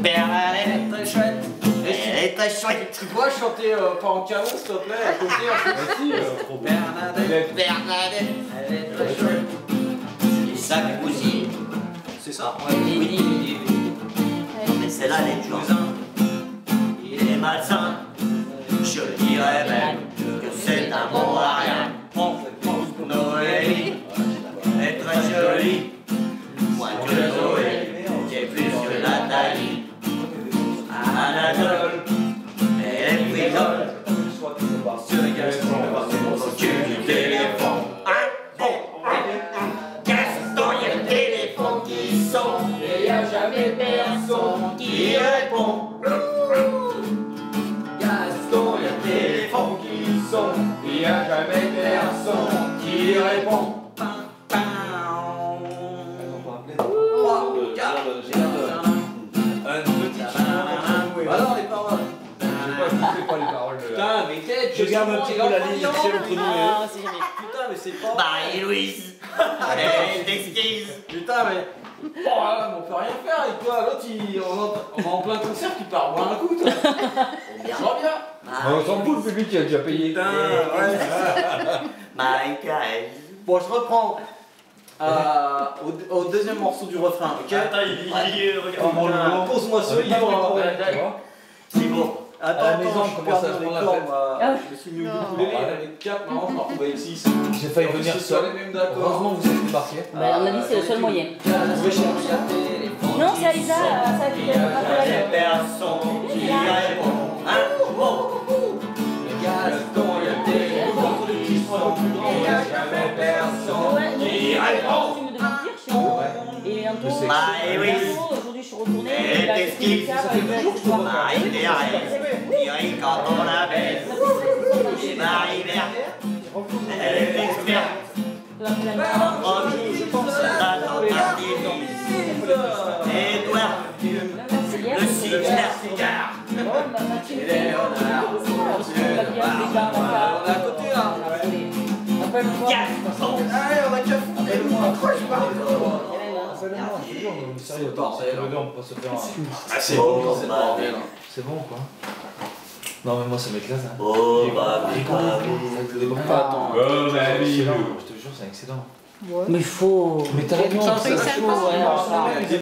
Bernadette, Très chouette. elle est très chouette. Tu pourrais chanter euh, pas en canon, s'il te plaît, à côté peu. Vas-y, euh, bien. Bernadette, Bernadette, elle est très chouette. c'est sa cousine. C'est ça Oui, oui, oui. Mais celle-là, elle est cousin. Il est malsain. Je dirais même que c'est un bon à rien. Noélie est très jolie. Anatole, elle est frivole. Sur les Gaston, du téléphone. Hein? Bon, Gaston, il y a le téléphone qui sonne. Et y a jamais personne qui répond. Gaston, il y a le téléphone qui sonne. Il n'y a jamais personne Qui répond. Alors les paroles. Je sais pas, je sais pas les paroles de la... Putain, mais qu'est-ce Je garde un petit peu la ligne initiale entre nous. Ah, c'est jamais. Putain, mais c'est pas. Marie-Louise, elle t'exquise. Putain, mais. Oh, là, on peut rien faire avec toi. L'autre, il... on, on est en plein concert, tu pars boire un coup, toi. Je reviens. Ah, On s'en fout, le public qui a déjà payé. Putain, ouais. Marie-Thérèse. Bon, je reprends. Euh, au, au deuxième morceau du refrain, ok? Attends, il dit, Oh, mon Putain, loulou. Pose-moi ce Ouais, livre. Hein. vois. Thibaut. Attends, À la maison, je commence à les prendre la moi. Ah. Je me suis mis au Non. ukulélé, il y avait 4, maintenant je me retrouve avec 6. J'ai failli venir seul. Heureusement que vous êtes débarqué. Bah, on a dit c'est le seul moyen. Non, c'est Alisa, ça qui a Jamais personne qui répond. Hein Bon. Gaston, il y a le téléphone qui sonne. Il y a jamais personne. Qui c'est répond sais. Bah, eh oui. Aujourd'hui, je suis retournée. Et qu'est-ce qu'il fait jour, je te vois. Quand on la baise. Et Marie-Verte, elle est experte. La l'antarctique. Édouard, le cigare, cigare. Mathilde. On est à côté là. Appelle-moi. Gaston. Allez, on a qu'à foutre. Moi, quoi, je parle Je jure, mais sérieux, bordel, c'est on peut pas se faire un- Ah, c'est bon, c'est bordel. C'est bon quoi Non, mais moi ça m'éclate. Hein. Oh, bah, bah, oui. Attends. Oh, bah. Je te jure, c'est excellent. Mais il faut. Mais t'as raison,